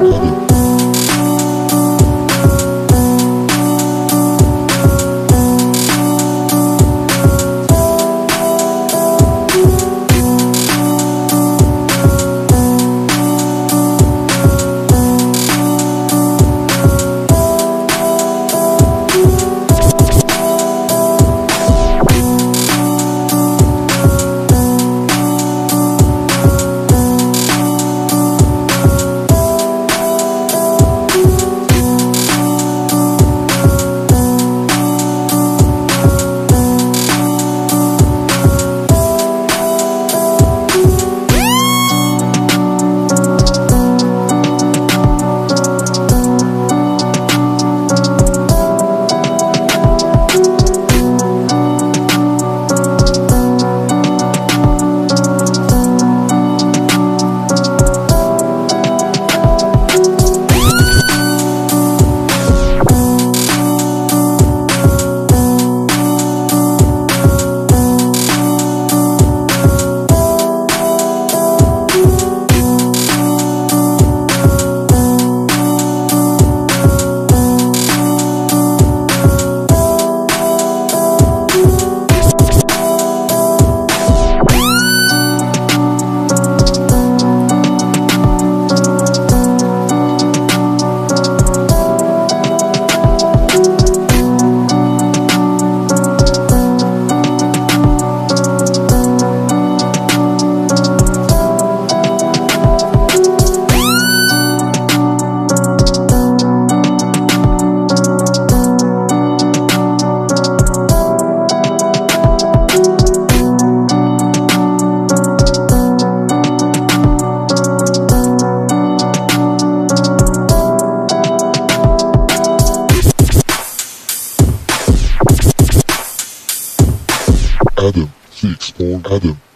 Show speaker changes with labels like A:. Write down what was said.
A: Mm-hmm. Adam, six born Adam.